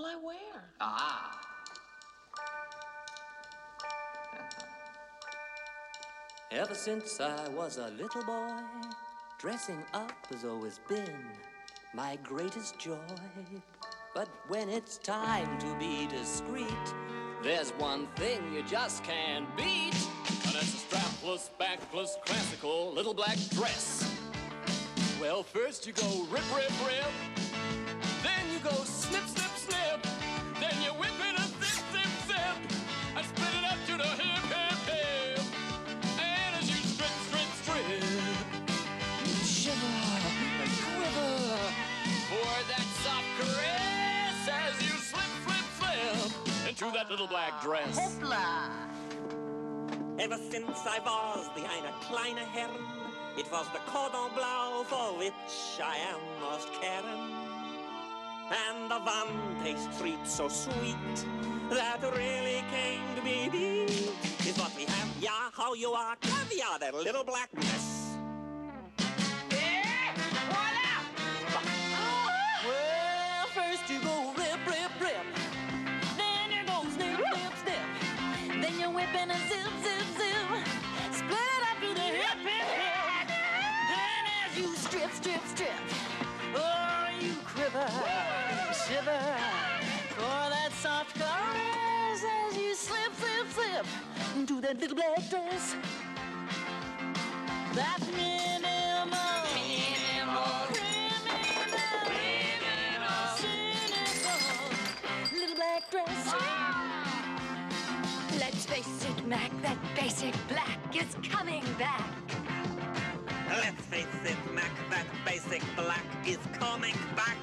What'll I wear? Ah. Ever since I was a little boy, dressing up has always been my greatest joy. But when it's time to be discreet, there's one thing you just can't beat. And it's a strapless, backless, classical little black dress. Well, first you go rip, rip, rip. Into that little black dress. Ever since I was the eine kleine Herren, it was the cordon bleu for which I am most caring. And the one taste treat so sweet that really came to be beat is what we have. Yeah, how you are, caviar, that little black mess. A zip, zip, zip. Split it up to the hip, hip, hip. As you strip, strip, strip. Oh, you quiver, shiver. For that soft as you slip, slip, slip. That little black dress. That's minimal. Let's face it, Mac, that basic black is coming back. Let's face it, Mac, that basic black is coming back.